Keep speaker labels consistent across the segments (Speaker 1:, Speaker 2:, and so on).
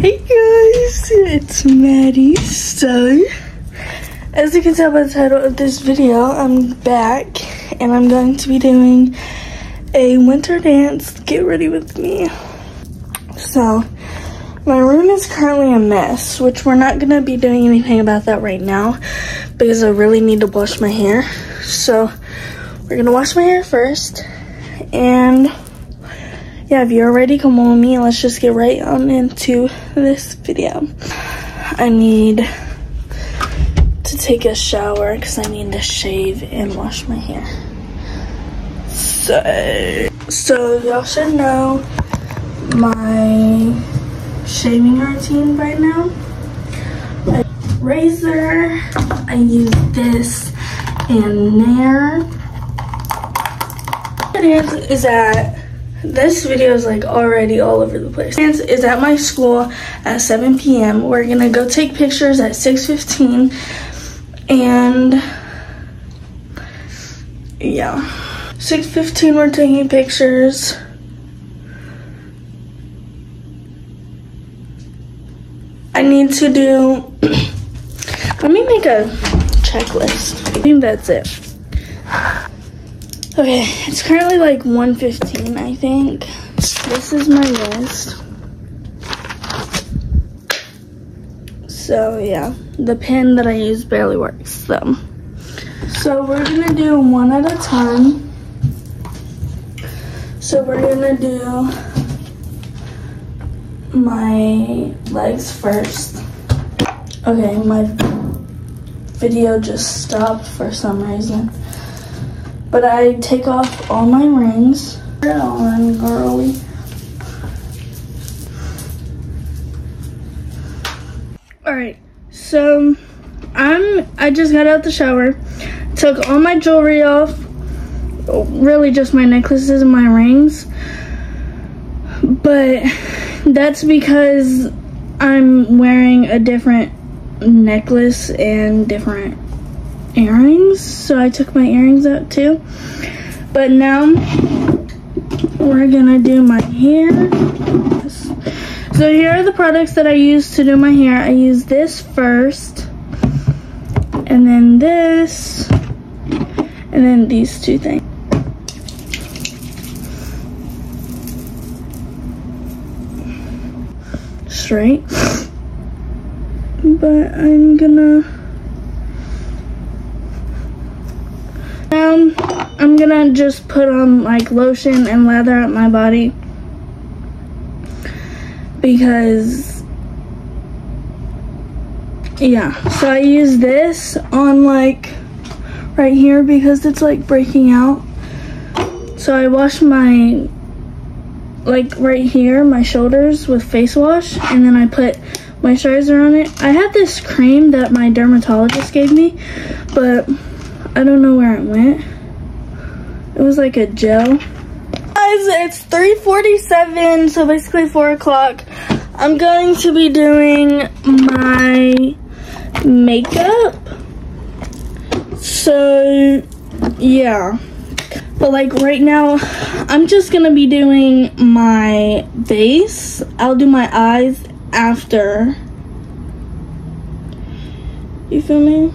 Speaker 1: Hey guys, it's Maddie. So, as you can tell by the title of this video, I'm back and I'm going to be doing a winter dance. Get ready with me. So, my room is currently a mess, which we're not going to be doing anything about that right now because I really need to wash my hair. So, we're going to wash my hair first and yeah, if you're ready, come on with me let's just get right on into this video. I need to take a shower because I need to shave and wash my hair. So, so y'all should know my shaving routine right now. I razor, I use this and there. It is is at this video is like already all over the place. Dance is at my school at 7 p.m. We're gonna go take pictures at 6.15 and yeah. 6.15 we're taking pictures. I need to do, let me make a checklist. I think that's it. Okay, it's currently like 1.15, I think. This is my list. So yeah, the pen that I use barely works, so. So we're gonna do one at a time. So we're gonna do my legs first. Okay, my video just stopped for some reason. But I take off all my rings. On, girly. Alright, so I'm I just got out the shower, took all my jewelry off, really just my necklaces and my rings. But that's because I'm wearing a different necklace and different earrings so I took my earrings out too. But now we're gonna do my hair. So here are the products that I use to do my hair. I use this first and then this and then these two things. Straight. But I'm gonna Um, I'm gonna just put on like lotion and lather up my body. Because yeah so I use this on like right here because it's like breaking out. So I wash my like right here my shoulders with face wash and then I put moisturizer on it. I had this cream that my dermatologist gave me but I don't know where it went. It was like a gel. Guys, it's 3.47, so basically 4 o'clock. I'm going to be doing my makeup. So, yeah. But like right now, I'm just gonna be doing my base. I'll do my eyes after. You feel me?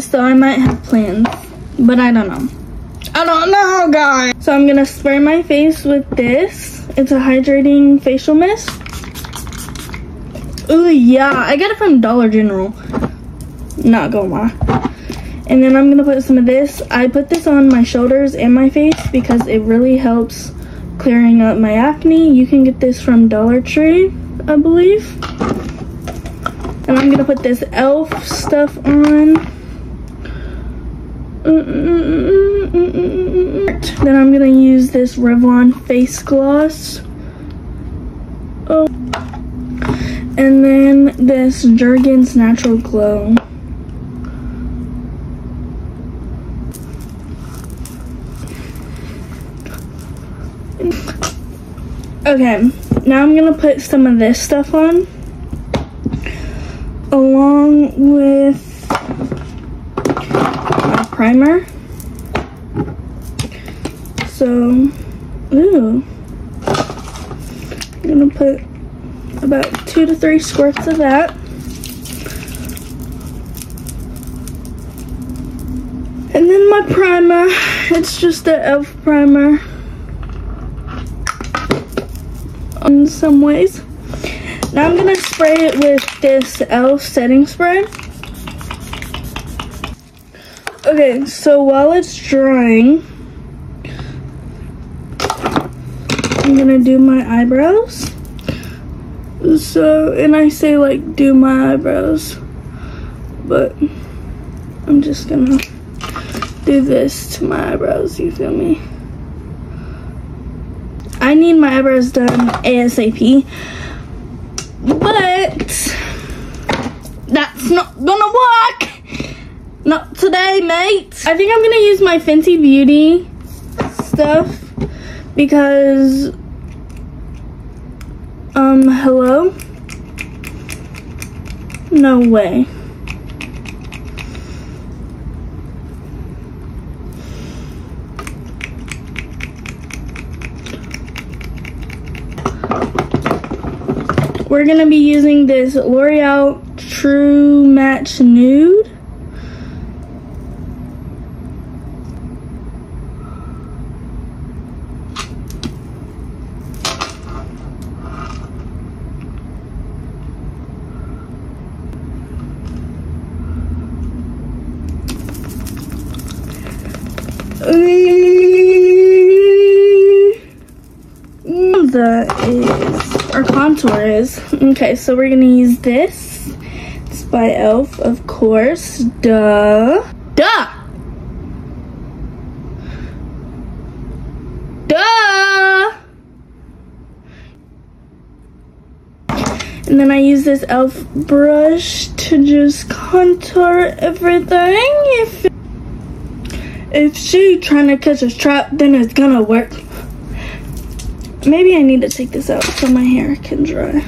Speaker 1: So I might have plans, but I don't know. I don't know, guys. So I'm gonna spray my face with this. It's a hydrating facial mist. Oh yeah, I got it from Dollar General. Not gonna lie. And then I'm gonna put some of this. I put this on my shoulders and my face because it really helps clearing up my acne. You can get this from Dollar Tree, I believe. And I'm gonna put this e.l.f. stuff on. Then I'm gonna use this Revlon face gloss. Oh. And then this Jergens Natural Glow. Okay, now I'm gonna put some of this stuff on along with primer. So ooh. I'm gonna put about two to three squirts of that. And then my primer, it's just the e.l.f. primer in some ways. Now I'm gonna spray it with this e.l.f. setting spray. Okay, so while it's drying, I'm gonna do my eyebrows. So, and I say like do my eyebrows, but I'm just gonna do this to my eyebrows, you feel me? I need my eyebrows done ASAP, but that's not gonna work. Not today, mate. I think I'm gonna use my Fenty Beauty stuff because, um, hello? No way. We're gonna be using this L'Oreal True Match Nude. That is our contour is. Okay, so we're gonna use this. It's by e.l.f. of course. Duh. Duh! Duh! And then I use this e.l.f. brush to just contour everything. If if she trying to catch a trap, then it's gonna work. Maybe I need to take this out so my hair can dry.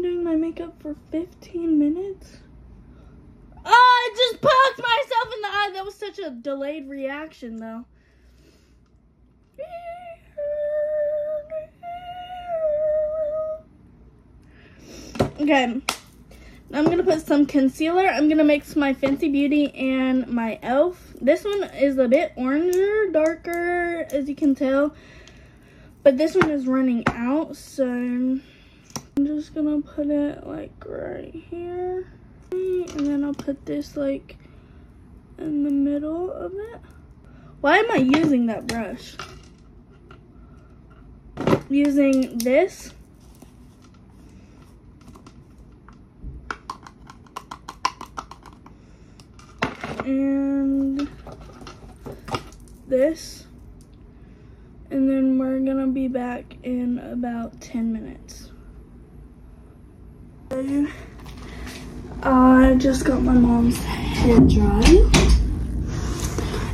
Speaker 1: doing my makeup for 15 minutes. Oh, I just poked myself in the eye. That was such a delayed reaction, though. Okay, I'm gonna put some concealer. I'm gonna mix my Fenty Beauty and my e.l.f. This one is a bit oranger, darker, as you can tell. But this one is running out, so I'm just gonna put it like right here. And then I'll put this like in the middle of it. Why am I using that brush? Using this. And this. And then we're gonna be back in about 10 minutes. I just got my mom's hair dry.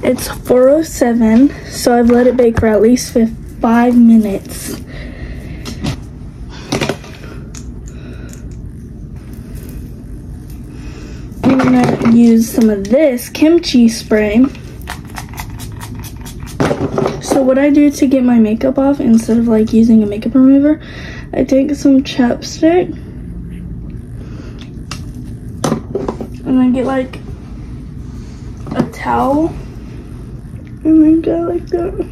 Speaker 1: It's 407, so I've let it bake for at least five minutes. I'm gonna use some of this kimchi spray. So what I do to get my makeup off, instead of like using a makeup remover, I take some chapstick and then get like a towel and then go like that.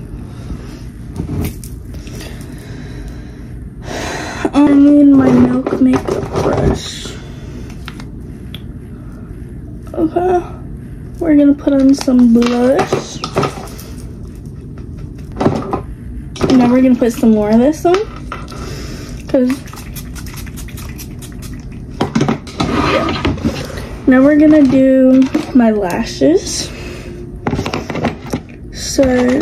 Speaker 1: I need my milk makeup brush. Okay. We're gonna put on some blush. And now we're gonna put some more of this on. Cause now we're gonna do my lashes. So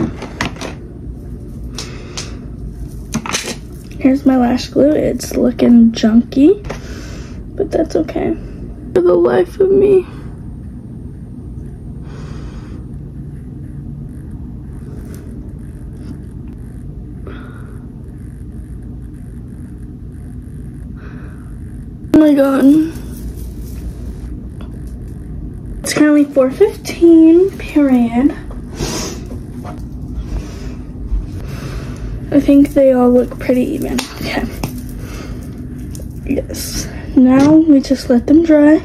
Speaker 1: Here's my lash glue. It's looking junky, but that's okay. For the life of me. Oh my god. It's currently 4.15 period. I think they all look pretty even. Okay. Yes. Now we just let them dry.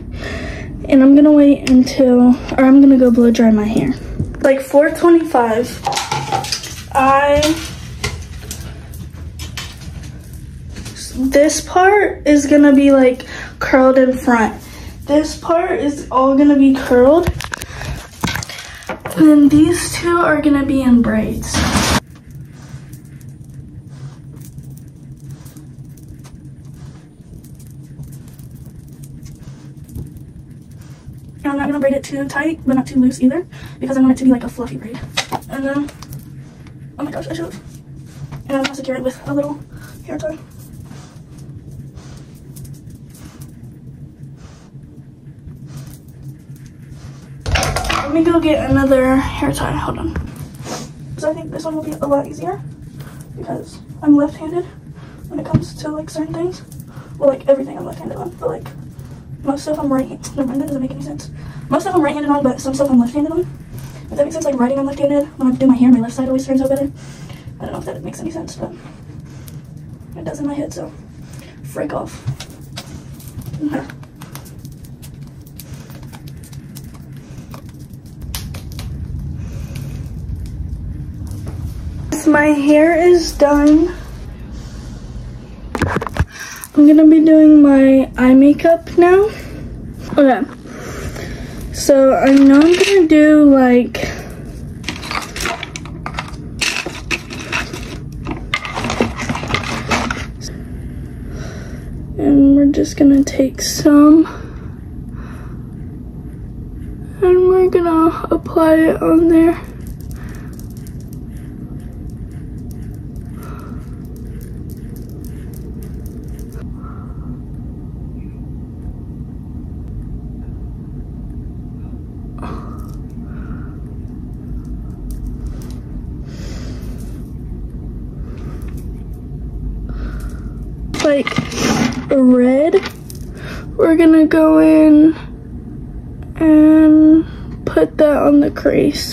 Speaker 1: And I'm gonna wait until, or I'm gonna go blow dry my hair. Like 425, I, this part is gonna be like curled in front. This part is all gonna be curled. And then these two are gonna be in braids. I'm not gonna braid it too tight, but not too loose either, because I want it to be like a fluffy braid. And then, oh my gosh, I should have. And I'm gonna secure it with a little hair tie. Let me go get another hair tie, hold on. Because I think this one will be a lot easier, because I'm left-handed when it comes to like certain things. Well, like everything I'm left-handed on, but like most stuff I'm right Never that doesn't make any sense. Most stuff I'm right-handed on, but some stuff I'm left-handed on. If that makes sense, like writing I'm left-handed. When I do my hair, my left side always turns out better. I don't know if that makes any sense, but it does in my head, so freak off. my hair is done. I'm gonna be doing my eye makeup now. Okay. So I know I'm gonna do like and we're just gonna take some and we're gonna apply it on there. Like red. We're gonna go in and put that on the crease.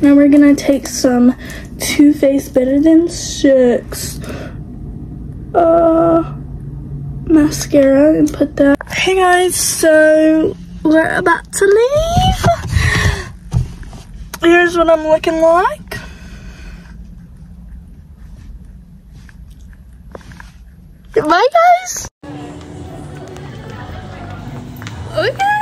Speaker 1: Now we're gonna take some Too Faced Better Than Six. uh, mascara and put that Hey guys, so we're about to leave. Here's what I'm looking like. Bye guys. Okay.